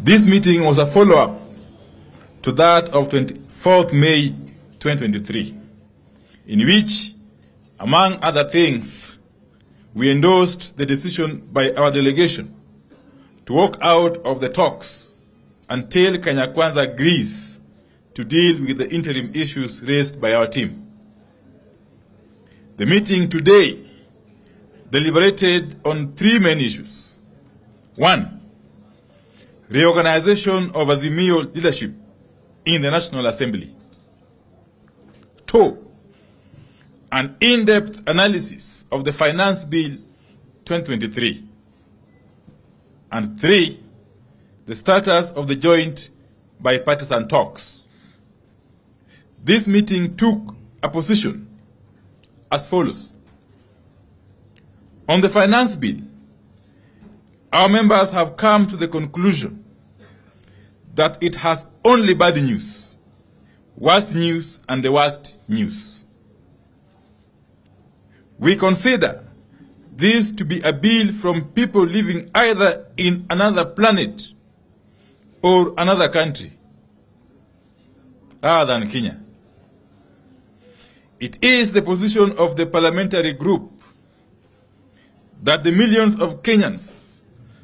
This meeting was a follow-up to that of 24th May 2023, in which, among other things, we endorsed the decision by our delegation to walk out of the talks until Kenya Kwanza agrees to deal with the interim issues raised by our team. The meeting today deliberated on three main issues. One, reorganization of Azimio leadership in the National Assembly. Two, an in-depth analysis of the Finance Bill 2023. And three, the status of the joint bipartisan talks. This meeting took a position as follows. On the Finance Bill, our members have come to the conclusion that it has only bad news, worst news, and the worst news. We consider this to be a bill from people living either in another planet or another country other than Kenya. It is the position of the parliamentary group that the millions of Kenyans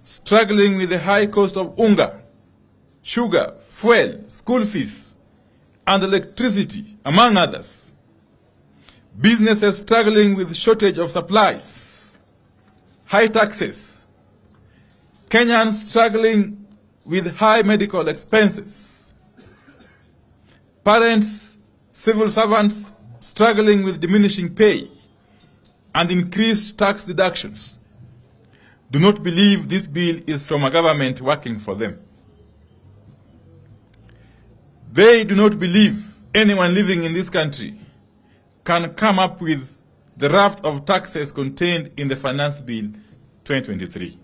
struggling with the high cost of unga, sugar, fuel, school fees, and electricity, among others, businesses struggling with shortage of supplies, high taxes, Kenyans struggling with high medical expenses, parents, civil servants struggling with diminishing pay, and increased tax deductions do not believe this bill is from a government working for them. They do not believe anyone living in this country can come up with the raft of taxes contained in the Finance Bill 2023.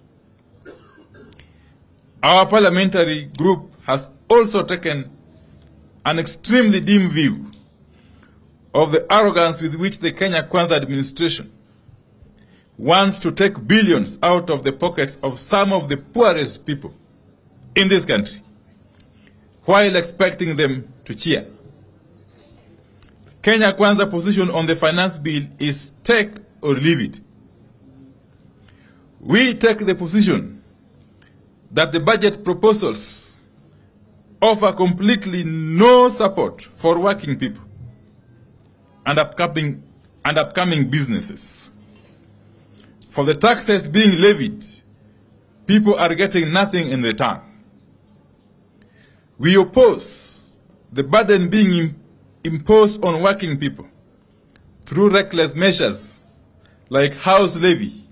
Our parliamentary group has also taken an extremely dim view of the arrogance with which the Kenya Kwanza administration wants to take billions out of the pockets of some of the poorest people in this country while expecting them to cheer. Kenya Kwanza position on the finance bill is take or leave it. We take the position that the budget proposals offer completely no support for working people and upcoming, and upcoming businesses. For the taxes being levied, people are getting nothing in return. We oppose the burden being imposed on working people through reckless measures like house levy,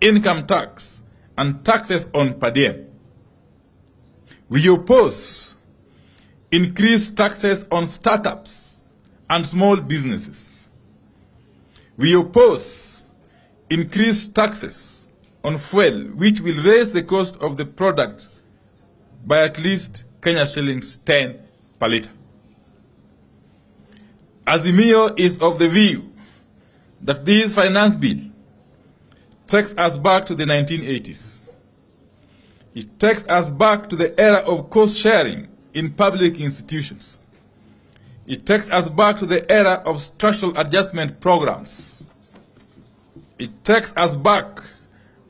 income tax, and taxes on per diem. We oppose increased taxes on startups and small businesses. We oppose increased taxes on fuel, which will raise the cost of the product by at least Kenya shillings 10 per litre. Azimio is of the view that this finance bill takes us back to the 1980s. It takes us back to the era of cost sharing in public institutions. It takes us back to the era of structural adjustment programs. It takes us back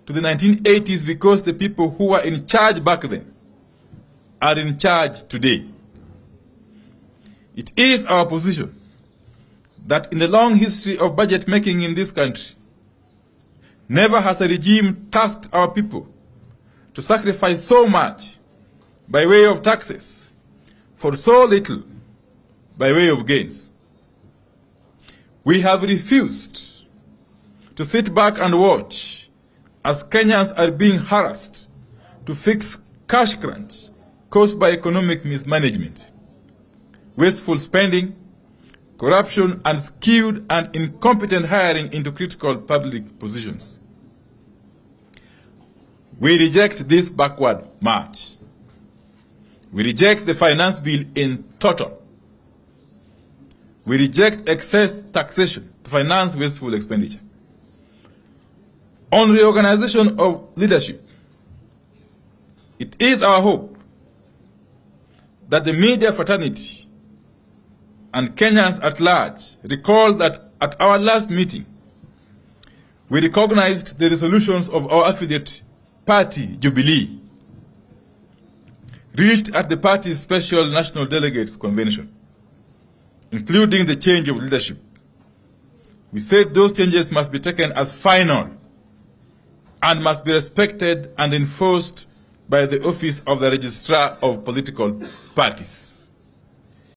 to the 1980s because the people who were in charge back then are in charge today. It is our position that in the long history of budget making in this country, never has a regime tasked our people to sacrifice so much by way of taxes for so little by way of gains. We have refused to sit back and watch as Kenyans are being harassed to fix cash crunch caused by economic mismanagement, wasteful spending, corruption, and skewed and incompetent hiring into critical public positions. We reject this backward march. We reject the finance bill in total. We reject excess taxation to finance wasteful expenditure. On reorganization of leadership, it is our hope that the media fraternity and Kenyans at large recall that at our last meeting, we recognized the resolutions of our affiliate party, Jubilee, reached at the party's special national delegates convention, including the change of leadership. We said those changes must be taken as final and must be respected and enforced by the office of the registrar of political parties.